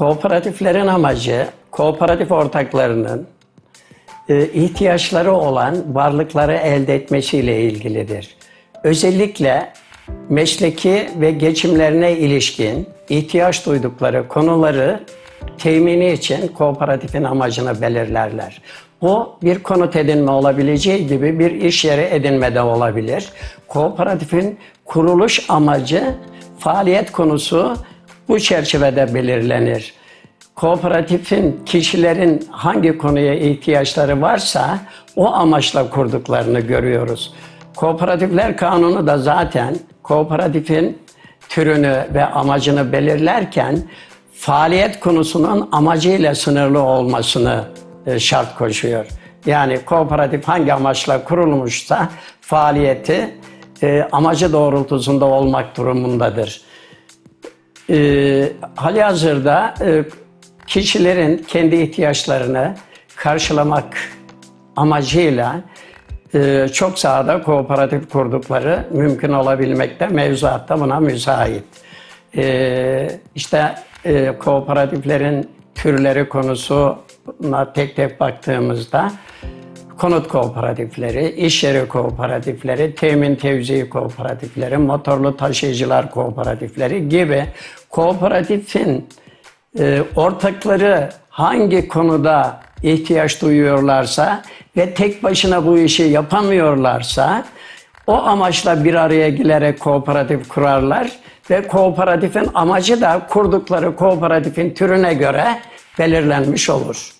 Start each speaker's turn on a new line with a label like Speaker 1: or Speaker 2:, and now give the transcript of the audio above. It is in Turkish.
Speaker 1: Kooperatiflerin amacı kooperatif ortaklarının e, ihtiyaçları olan varlıkları elde etmesiyle ilgilidir. Özellikle mesleki ve geçimlerine ilişkin ihtiyaç duydukları konuları temini için kooperatifin amacını belirlerler. Bu bir konut edinme olabileceği gibi bir iş yeri edinme de olabilir. Kooperatifin kuruluş amacı, faaliyet konusu bu çerçevede belirlenir. Kooperatifin kişilerin hangi konuya ihtiyaçları varsa o amaçla kurduklarını görüyoruz. Kooperatifler kanunu da zaten kooperatifin türünü ve amacını belirlerken faaliyet konusunun amacıyla sınırlı olmasını e, şart koşuyor. Yani kooperatif hangi amaçla kurulmuşsa faaliyeti e, amacı doğrultusunda olmak durumundadır. E, hali hazırda e, kişilerin kendi ihtiyaçlarını karşılamak amacıyla e, çok sahada kooperatif kurdukları mümkün olabilmekte. Mevzuatta buna müsait. E, işte e, kooperatiflerin türleri konusuna tek tek baktığımızda konut kooperatifleri, iş yeri kooperatifleri, temin tevzi kooperatifleri, motorlu taşıyıcılar kooperatifleri gibi kooperatifin e, ortakları hangi konuda ihtiyaç duyuyorlarsa ve tek başına bu işi yapamıyorlarsa o amaçla bir araya gelerek kooperatif kurarlar ve kooperatifin amacı da kurdukları kooperatifin türüne göre belirlenmiş olur.